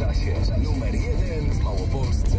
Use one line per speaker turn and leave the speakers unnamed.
czasie numer jeden w Małopolsce.